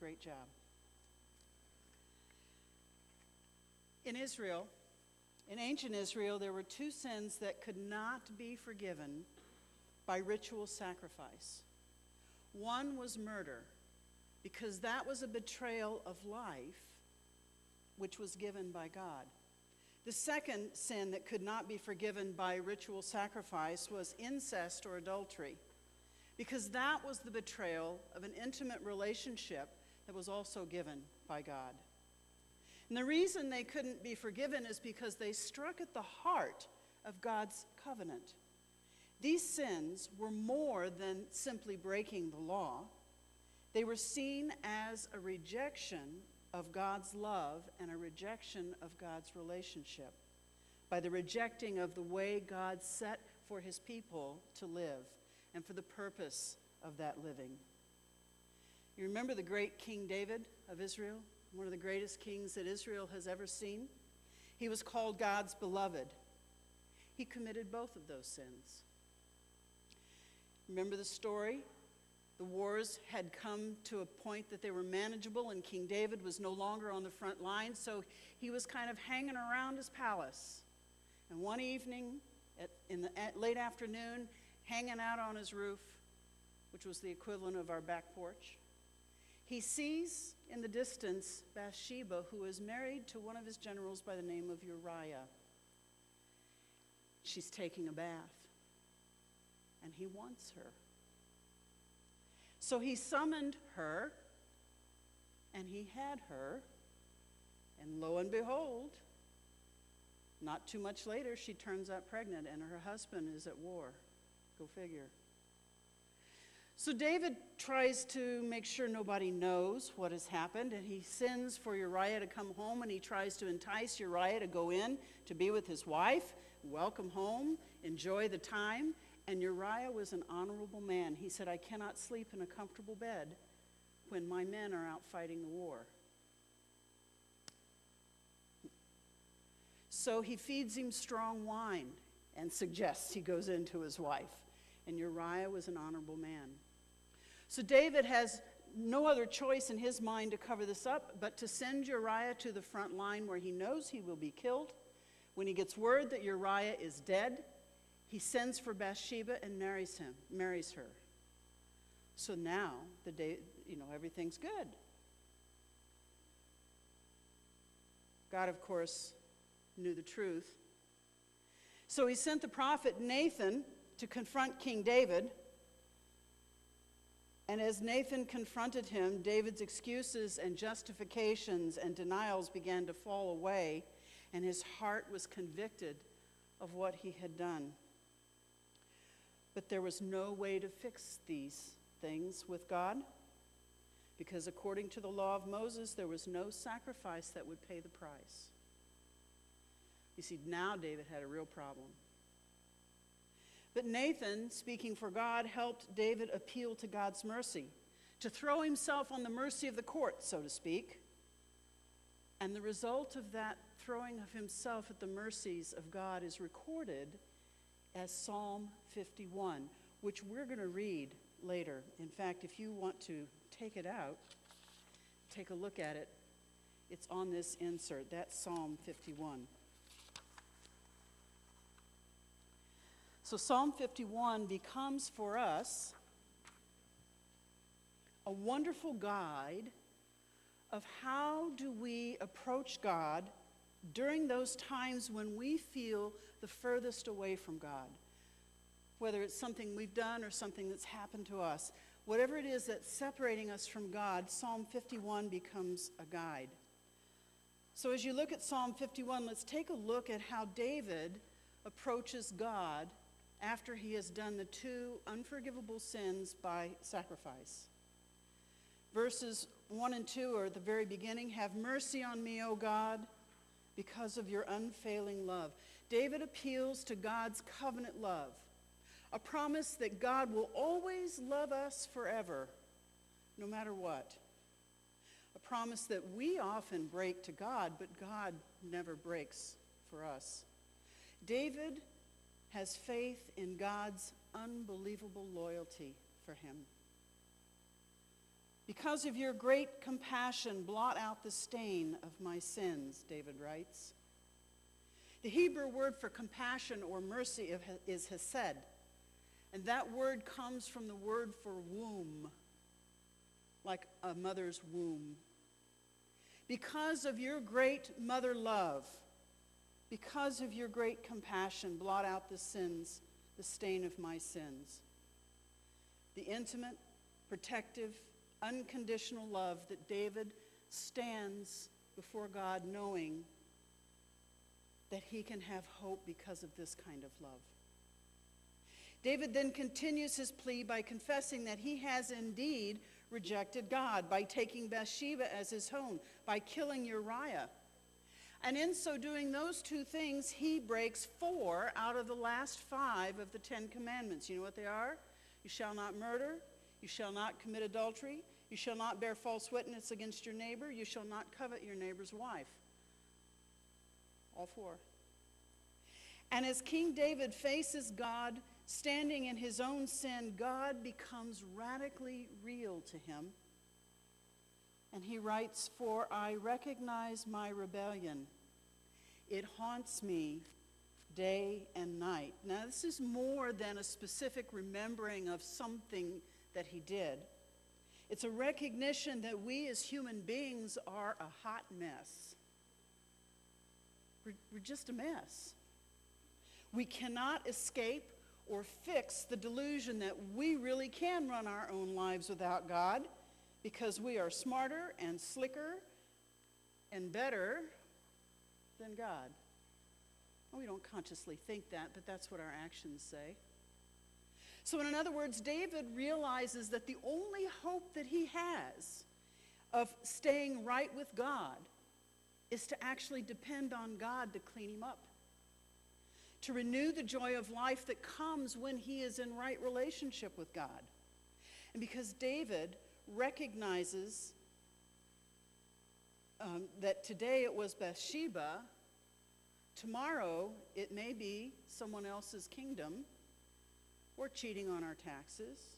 great job. In Israel, in ancient Israel, there were two sins that could not be forgiven by ritual sacrifice. One was murder, because that was a betrayal of life which was given by God. The second sin that could not be forgiven by ritual sacrifice was incest or adultery, because that was the betrayal of an intimate relationship that was also given by God. And the reason they couldn't be forgiven is because they struck at the heart of God's covenant. These sins were more than simply breaking the law, they were seen as a rejection of God's love and a rejection of God's relationship by the rejecting of the way God set for his people to live and for the purpose of that living. You remember the great King David of Israel, one of the greatest kings that Israel has ever seen? He was called God's beloved. He committed both of those sins. Remember the story the wars had come to a point that they were manageable, and King David was no longer on the front line, so he was kind of hanging around his palace. And one evening, at, in the at late afternoon, hanging out on his roof, which was the equivalent of our back porch, he sees in the distance Bathsheba, who is married to one of his generals by the name of Uriah. She's taking a bath, and he wants her. So he summoned her, and he had her, and lo and behold, not too much later, she turns out pregnant, and her husband is at war. Go figure. So David tries to make sure nobody knows what has happened, and he sends for Uriah to come home, and he tries to entice Uriah to go in to be with his wife, welcome home, enjoy the time. And Uriah was an honorable man. He said, I cannot sleep in a comfortable bed when my men are out fighting the war. So he feeds him strong wine and suggests he goes into his wife. And Uriah was an honorable man. So David has no other choice in his mind to cover this up but to send Uriah to the front line where he knows he will be killed. When he gets word that Uriah is dead, he sends for Bathsheba and marries him, marries her. So now the day, you know, everything's good. God, of course, knew the truth. So he sent the prophet Nathan to confront King David. And as Nathan confronted him, David's excuses and justifications and denials began to fall away, and his heart was convicted of what he had done. But there was no way to fix these things with God because, according to the law of Moses, there was no sacrifice that would pay the price. You see, now David had a real problem. But Nathan, speaking for God, helped David appeal to God's mercy, to throw himself on the mercy of the court, so to speak. And the result of that throwing of himself at the mercies of God is recorded as Psalm 51, which we're going to read later. In fact, if you want to take it out, take a look at it. It's on this insert. That's Psalm 51. So, Psalm 51 becomes for us a wonderful guide of how do we approach God during those times when we feel the furthest away from God. Whether it's something we've done or something that's happened to us, whatever it is that's separating us from God, Psalm 51 becomes a guide. So, as you look at Psalm 51, let's take a look at how David approaches God after he has done the two unforgivable sins by sacrifice. Verses 1 and 2 are at the very beginning Have mercy on me, O God because of your unfailing love. David appeals to God's covenant love, a promise that God will always love us forever, no matter what. A promise that we often break to God, but God never breaks for us. David has faith in God's unbelievable loyalty for him. Because of your great compassion, blot out the stain of my sins, David writes. The Hebrew word for compassion or mercy is hesed, and that word comes from the word for womb, like a mother's womb. Because of your great mother love, because of your great compassion, blot out the sins, the stain of my sins. The intimate, protective, unconditional love that David stands before God knowing that he can have hope because of this kind of love. David then continues his plea by confessing that he has indeed rejected God by taking Bathsheba as his own, by killing Uriah. And in so doing those two things, he breaks four out of the last five of the Ten Commandments. You know what they are? You shall not murder, you shall not commit adultery, you shall not bear false witness against your neighbor, you shall not covet your neighbor's wife. All four. And as King David faces God standing in his own sin, God becomes radically real to him. And he writes, For I recognize my rebellion. It haunts me day and night. Now, this is more than a specific remembering of something that he did. It's a recognition that we as human beings are a hot mess. We're, we're just a mess. We cannot escape or fix the delusion that we really can run our own lives without God because we are smarter and slicker and better than God. Well, we don't consciously think that, but that's what our actions say. So, in other words, David realizes that the only hope that he has of staying right with God is to actually depend on God to clean him up, to renew the joy of life that comes when he is in right relationship with God. And because David recognizes um, that today it was Bathsheba, tomorrow it may be someone else's kingdom, or cheating on our taxes,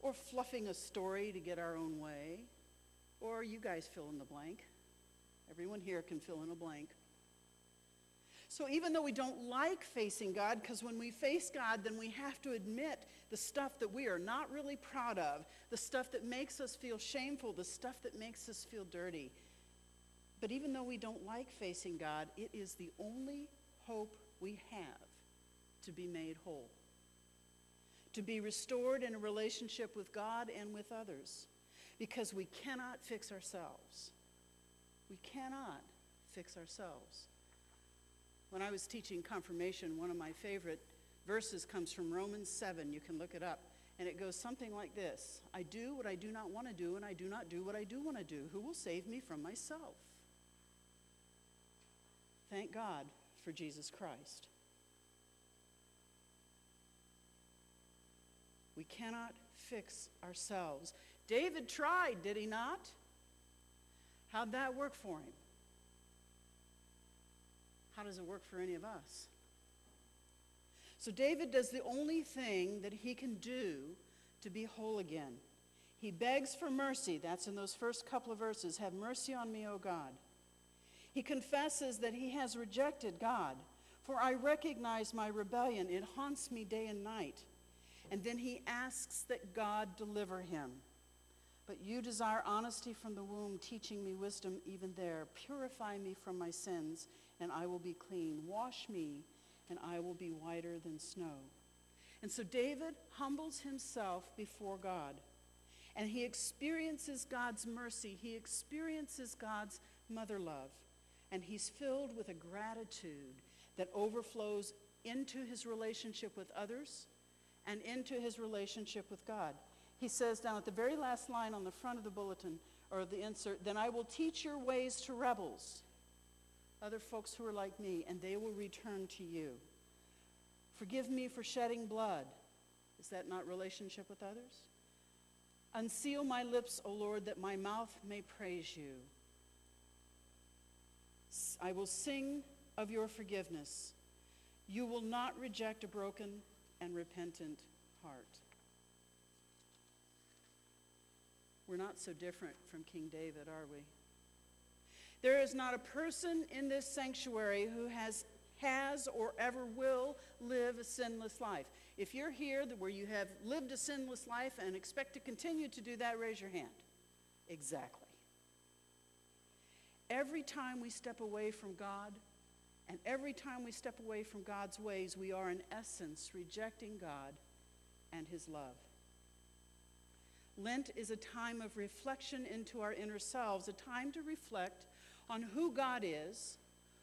or fluffing a story to get our own way, or you guys fill in the blank. Everyone here can fill in a blank. So even though we don't like facing God, because when we face God, then we have to admit the stuff that we are not really proud of, the stuff that makes us feel shameful, the stuff that makes us feel dirty. But even though we don't like facing God, it is the only hope we have to be made whole, to be restored in a relationship with God and with others, because we cannot fix ourselves. We cannot fix ourselves. When I was teaching confirmation, one of my favorite verses comes from Romans 7. You can look it up. And it goes something like this I do what I do not want to do, and I do not do what I do want to do. Who will save me from myself? Thank God for Jesus Christ. We cannot fix ourselves. David tried, did he not? How'd that work for him? How does it work for any of us? So David does the only thing that he can do to be whole again. He begs for mercy. That's in those first couple of verses. Have mercy on me, O God. He confesses that he has rejected God. For I recognize my rebellion. It haunts me day and night. And then he asks that God deliver him. But you desire honesty from the womb, teaching me wisdom even there. Purify me from my sins, and I will be clean. Wash me, and I will be whiter than snow. And so David humbles himself before God, and he experiences God's mercy. He experiences God's mother love, and he's filled with a gratitude that overflows into his relationship with others and into his relationship with God he says down at the very last line on the front of the bulletin or of the insert, then I will teach your ways to rebels, other folks who are like me, and they will return to you. Forgive me for shedding blood. Is that not relationship with others? Unseal my lips, O Lord, that my mouth may praise you. I will sing of your forgiveness. You will not reject a broken and repentant heart. We're not so different from King David, are we? There is not a person in this sanctuary who has, has or ever will live a sinless life. If you're here where you have lived a sinless life and expect to continue to do that, raise your hand. Exactly. Every time we step away from God, and every time we step away from God's ways, we are in essence rejecting God and His love. Lent is a time of reflection into our inner selves, a time to reflect on who God is,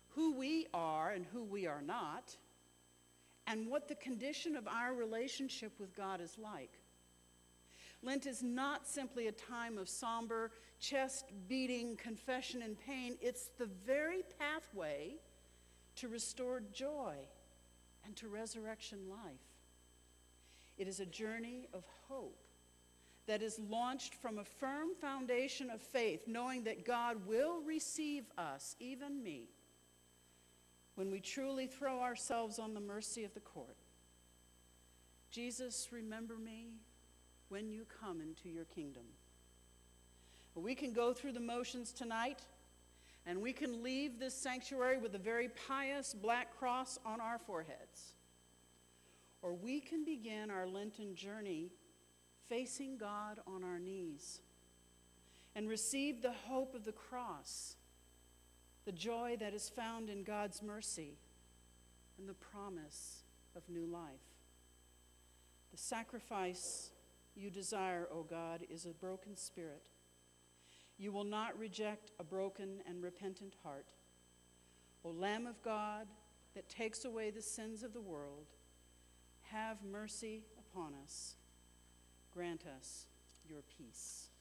who we are and who we are not, and what the condition of our relationship with God is like. Lent is not simply a time of somber, chest beating confession and pain, it's the very pathway to restored joy and to resurrection life. It is a journey of hope that is launched from a firm foundation of faith, knowing that God will receive us, even me, when we truly throw ourselves on the mercy of the court. Jesus, remember me when you come into your kingdom. We can go through the motions tonight, and we can leave this sanctuary with a very pious black cross on our foreheads. Or we can begin our Lenten journey facing God on our knees and receive the hope of the cross, the joy that is found in God's mercy, and the promise of new life. The sacrifice you desire, O God, is a broken spirit. You will not reject a broken and repentant heart. O Lamb of God that takes away the sins of the world, have mercy upon us grant us your peace.